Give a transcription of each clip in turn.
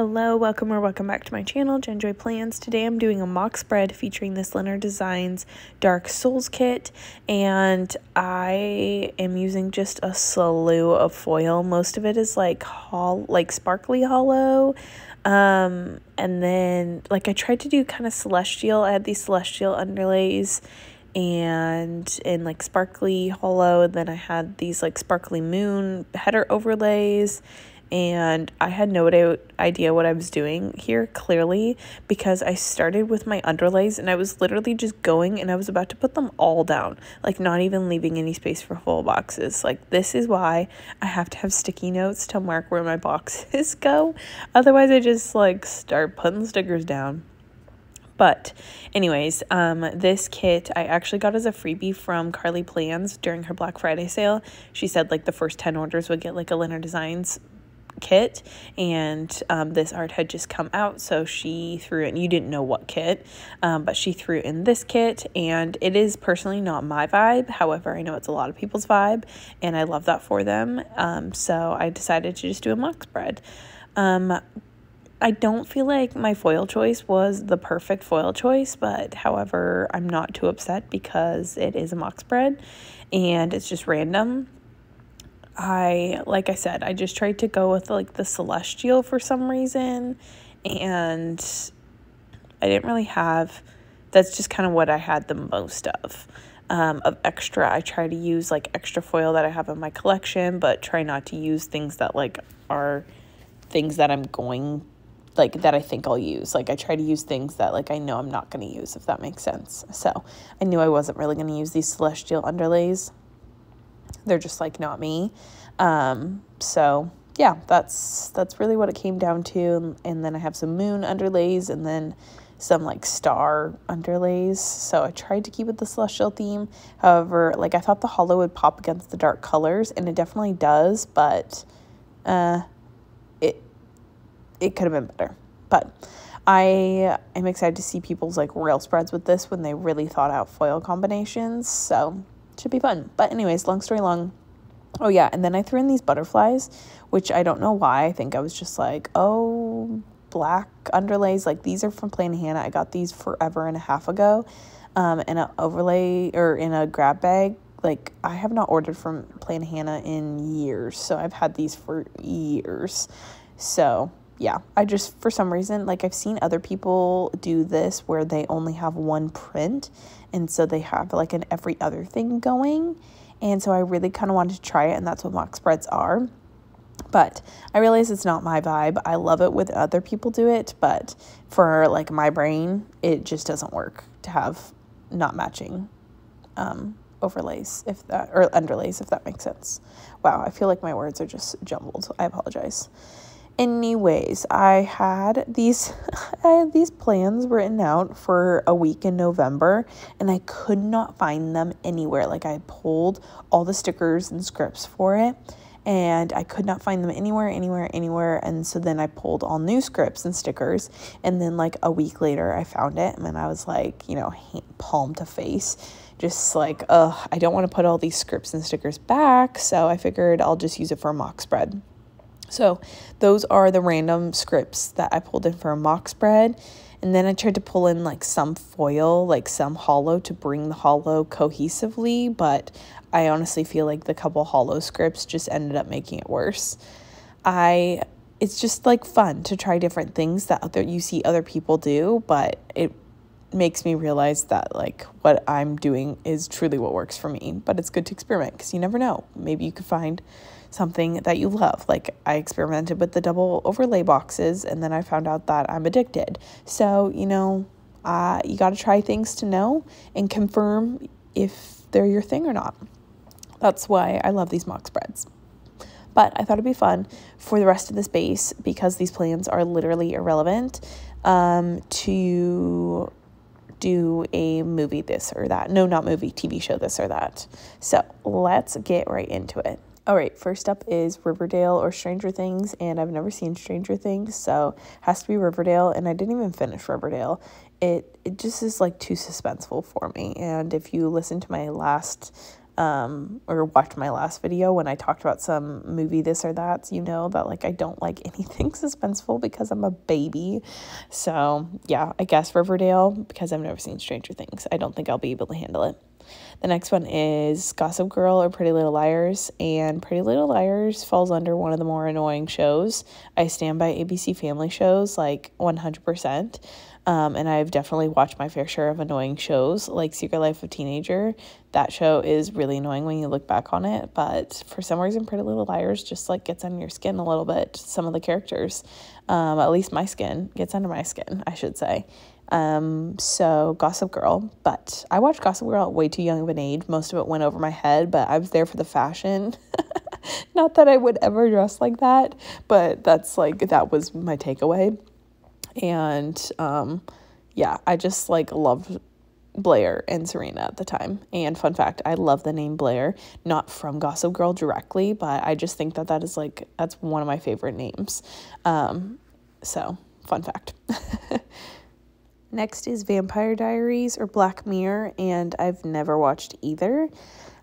Hello, welcome or welcome back to my channel, Jenjoy Plans. Today I'm doing a mock spread featuring this Lynner Designs Dark Souls kit, and I am using just a slew of foil. Most of it is like hol like sparkly hollow, um, and then like I tried to do kind of celestial. I had these celestial underlays and in like sparkly hollow, and then I had these like sparkly moon header overlays and I had no idea what I was doing here clearly because I started with my underlays and I was literally just going and I was about to put them all down, like not even leaving any space for full boxes. Like this is why I have to have sticky notes to mark where my boxes go. Otherwise I just like start putting stickers down. But anyways, um, this kit I actually got as a freebie from Carlea Plans during her Black Friday sale. She said like the first 10 orders would get like a Lynner Designs kit and um, this art had just come out so she threw in you didn't know what kit um, but she threw in this kit and it is personally not my vibe however i know it's a lot of people's vibe and i love that for them um, so i decided to just do a mock spread um, I don't feel like my foil choice was the perfect foil choice, but however, I'm not too upset because it is a mock spread and it's just random. I, like I said, I just tried to go with like the celestial for some reason. And I didn't really have, that's just kind of what I had the most of. Um, of extra, I try to use like extra foil that I have in my collection, but try not to use things that like are things that I'm going like that I think I'll use. Like I try to use things that like I know I'm not going to use if that makes sense. So, I knew I wasn't really going to use these celestial underlays they're just like not me. Um, so yeah, that's that's really what it came down to. And, and then I have some moon underlays and then some like star underlays. So I tried to keep it the celestial theme. However, like I thought the hollow would pop against the dark colors and it definitely does, but uh it it could have been better. But I am excited to see people's like rail spreads with this when they really thought out foil combinations. So should be fun. But anyways, long story long. Oh yeah, and then I threw in these butterflies, which I don't know why. I think I was just like, oh, black underlays. Like these are from Plain Hannah. I got these forever and a half ago, um, in an overlay or in a grab bag. Like I have not ordered from Plain Hannah in years, so I've had these for years. So yeah, I just, for some reason, like I've seen other people do this where they only have one print. And so they have like an every other thing going. And so I really kind of wanted to try it. And that's what mock spreads are. But I realize it's not my vibe. I love it when other people do it. But for like my brain, it just doesn't work to have not matching um, overlays, if that, or underlays, if that makes sense. Wow, I feel like my words are just jumbled. I apologize anyways i had these i had these plans written out for a week in november and i could not find them anywhere. Like i pulled all the stickers and scripts for it and i could not find them anywhere anywhere anywhere. And so then i pulled all new scripts and stickers and then like a week later i found it and then i was like you know palm to face just like ugh i don't want to put all these scripts and stickers back so i figured i'll just use it for a mock spread so those are the random scripts that I pulled in for a mock spread. And then I tried to pull in like some foil, like some hollow to bring the hollow cohesively, but I honestly feel like the couple hollow scripts just ended up making it worse. I it's just like fun to try different things that other you see other people do, but it makes me realize that like what I'm doing is truly what works for me. But it's good to experiment because you never know. Maybe you could find something that you love. Like I experimented with the double overlay boxes and then I found out that I'm addicted. So, you know, uh, you got to try things to know and confirm if they're your thing or not. That's why I love these mock spreads. But I thought it'd be fun for the rest of this base because these plans are literally irrelevant um, to do a movie this or that. No, not movie, TV show this or that. So let's get right into it. All right, first up is Riverdale or Stranger Things, and I've never seen Stranger Things, so has to be Riverdale, and I didn't even finish Riverdale. It it just is like too suspenseful for me, and if you listen to my last um, or watched my last video when I talked about some movie this or that, you know that like I don't like anything suspenseful because I'm a baby. So yeah, I guess Riverdale because I've never seen Stranger Things. I don't think I'll be able to handle it. The next one is Gossip Girl or Pretty Little Liars, and Pretty Little Liars falls under one of the more annoying shows. I stand by ABC Family shows like 100%. Um, and I've definitely watched my fair share of annoying shows like Secret Life of Teenager. That show is really annoying when you look back on it, but for some reason, Pretty Little Liars just like gets under your skin a little bit. Some of the characters, um, at least my skin, gets under my skin, I should say. Um, so Gossip Girl, but I watched Gossip Girl at way too young of an age. Most of it went over my head, but I was there for the fashion. Not that I would ever dress like that, but that's like that was my takeaway. And um, yeah, I just like loved Blair and Serena at the time. And fun fact, I love the name Blair, not from Gossip Girl directly, but I just think that that is like that's one of my favorite names. Um, so fun fact. Next is Vampire Diaries or Black Mirror, and I've never watched either.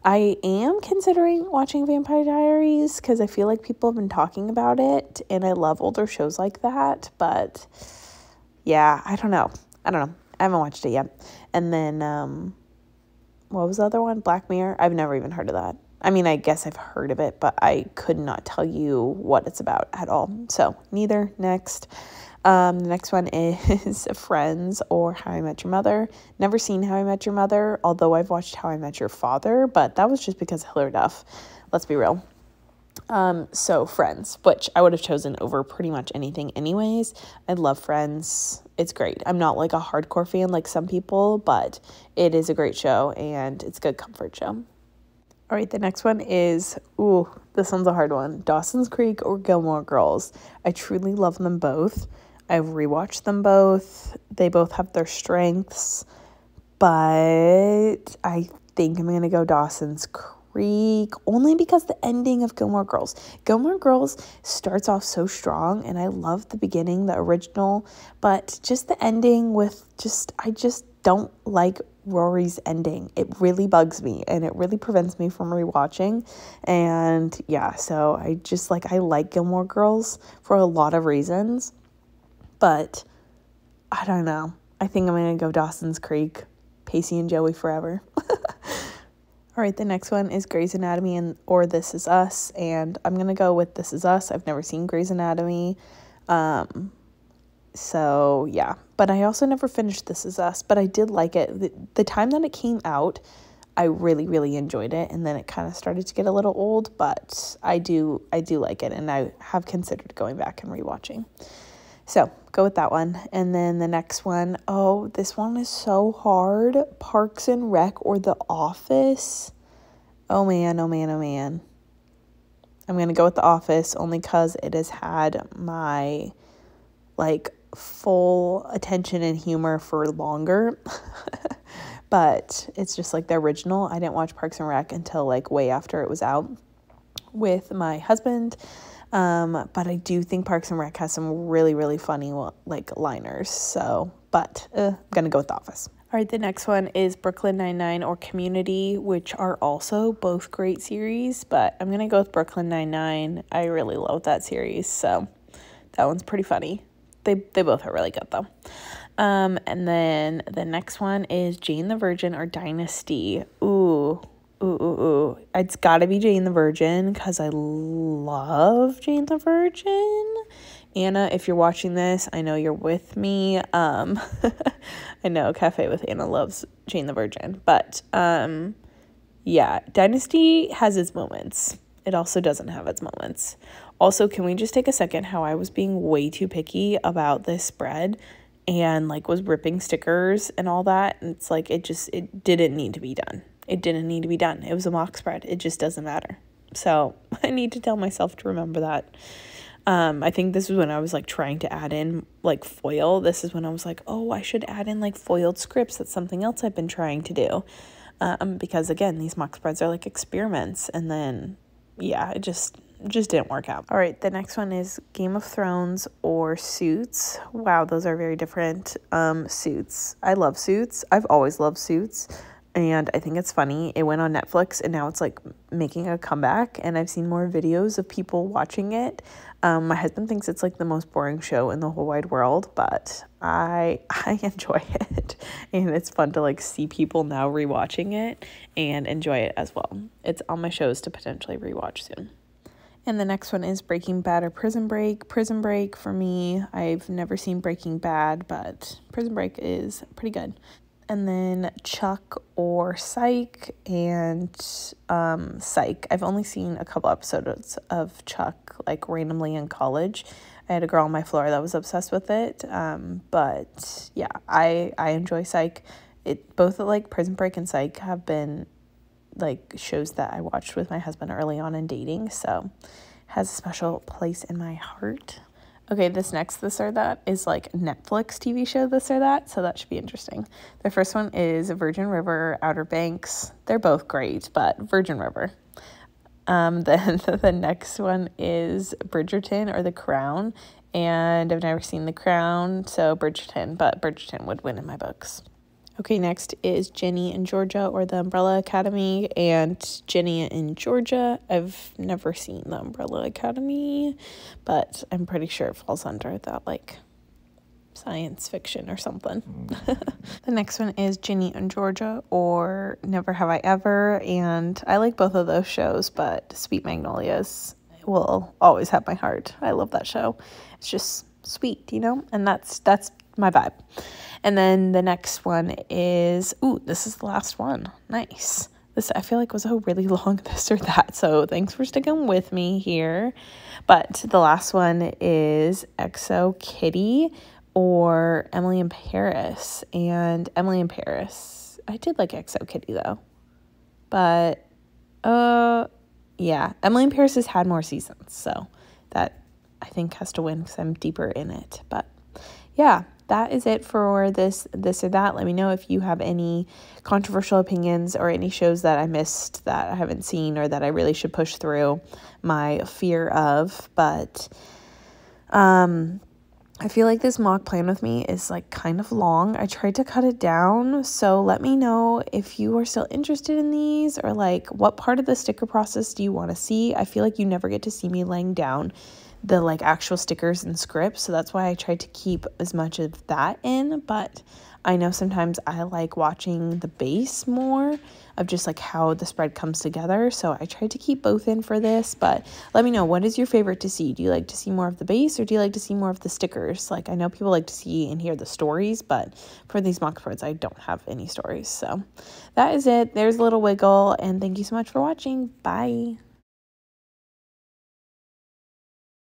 I am considering watching Vampire Diaries because I feel like people have been talking about it, and I love older shows like that. But yeah, I don't know. I don't know. I haven't watched it yet. And then, um, what was the other one? Black Mirror? I've never even heard of that. I mean, I guess I've heard of it, but I could not tell you what it's about at all. So, neither. Next. Um, the next one is Friends or How I Met Your Mother. Never seen How I Met Your Mother, although I've watched How I Met Your Father, but that was just because Hilary Duff. Let's be real. Um, so Friends, which I would have chosen over pretty much anything anyways. I love Friends. It's great. I'm not like a hardcore fan like some people, but it is a great show and it's a good comfort show. All right, the next one is, ooh, this one's a hard one. Dawson's Creek or Gilmore Girls. I truly love them both. I've rewatched them both. They both have their strengths, but I think I'm going to go Dawson's Creek only because the ending of Gilmore Girls. Gilmore Girls starts off so strong and I love the beginning, the original, but just the ending with just I just don't like Rory's ending. It really bugs me and it really prevents me from rewatching. And yeah, so I just like I like Gilmore Girls for a lot of reasons. But I don't know. I think I'm going to go Dawson's Creek, Pacey and Joey forever. All right, the next one is Grey's Anatomy and or This Is Us, and I'm gonna go with This Is Us. I've never seen Grey's Anatomy, um, so yeah. But I also never finished This Is Us, but I did like it. The, the time that it came out, I really really enjoyed it, and then it kind of started to get a little old, but I do I do like it, and I have considered going back and rewatching. So go with that one. And then the next one, oh, this one is so hard. Parks and Rec or The Office. Oh man, oh man, oh man. I'm going to go with The Office only because it has had my like full attention and humor for longer. but it's just like the original. I didn't watch Parks and Rec until like way after it was out with my husband um, but I do think Parks and Rec has some really, really funny like liners. So, but uh, I'm gonna go with The Office. All right, the next one is Brooklyn Nine-Nine or Community, which are also both great series, but I'm going to go with Brooklyn Nine-Nine. I really love that series, so that one's pretty funny. They, they both are really good, though. Um, and then the next one is Jane the Virgin or Dynasty. Ooh, ooh, ooh, ooh. It's got to be Jane the Virgin because I love Jane the Virgin. Anna, if you're watching this, I know you're with me. Um, I know Cafe with Anna loves Jane the Virgin, but um, yeah, Dynasty has its moments. It also doesn't have its moments. Also, can we just take a second how I was being way too picky about this spread and like was ripping stickers and all that? And it's like it just it didn't need to be done. It didn't need to be done. It was a mock spread. It just doesn't matter. So I need to tell myself to remember that. Um, I think this is when I was like trying to add in like foil. This is when I was like, oh, I should add in like foiled scripts. That's something else I've been trying to do. Um, because again, these mock spreads are like experiments. And then, yeah, it just just didn't work out. All right, the next one is Game of Thrones or Suits. Wow, those are very different. Um, Suits. I love Suits. I've always loved Suits. And I think it's funny. It went on Netflix and now it's like making a comeback, and I've seen more videos of people watching it. Um, my husband thinks it's like the most boring show in the whole wide world, but I I enjoy it, and it's fun to like see people now rewatching it and enjoy it as well. It's on my shows to potentially rewatch soon. And the next one is Breaking Bad or Prison Break. Prison Break for me, I've never seen Breaking Bad, but Prison Break is pretty good and then Chuck or Psych and um, Psych. I've only seen a couple episodes of Chuck like randomly in college. I had a girl on my floor that was obsessed with it. Um, but yeah, I I enjoy Psych. It both like Prison Break and Psych have been like shows that I watched with my husband early on in dating, so has a special place in my heart. Okay, this next this or that is like Netflix TV show this or that, so that should be interesting. The first one is Virgin River, Outer Banks. They're both great, but Virgin River. Um, then the next one is Bridgerton or The Crown, and I've never seen The Crown, so Bridgerton, but Bridgerton would win in my books. Okay, next is Ginny in Georgia or the Umbrella Academy and Ginny in Georgia. I've never seen the Umbrella Academy, but I'm pretty sure it falls under that like science fiction or something. the next one is Ginny in Georgia or Never Have I Ever, and I like both of those shows, but Sweet Magnolias will always have my heart. I love that show. It's just sweet, you know? And that's that's my vibe. And then the next one is, ooh, this is the last one. Nice. This I feel like was a really long this or that. So thanks for sticking with me here. But the last one is XO Kitty or Emily in Paris. And Emily in Paris. I did like XO Kitty though. But uh yeah, Emily in Paris has had more seasons, so that I think has to win because I'm deeper in it. But yeah, that is it for this this or that. Let me know if you have any controversial opinions or any shows that I missed that I haven't seen or that I really should push through my fear of. But um I feel like this mock plan with me is like kind of long. I tried to cut it down. So let me know if you are still interested in these or like what part of the sticker process do you want to see? I feel like you never get to see me laying down the like actual stickers and scripts. So that's why I tried to keep as much of that in. But I know sometimes I like watching the base more of just like how the spread comes together. So I tried to keep both in for this. But let me know what is your favorite to see? Do you like to see more of the base or do you like to see more of the stickers? Like I know people like to see and hear the stories, but for these mock spreads, I don't have any stories. So that is it. There's a little wiggle. And thank you so much for watching. Bye.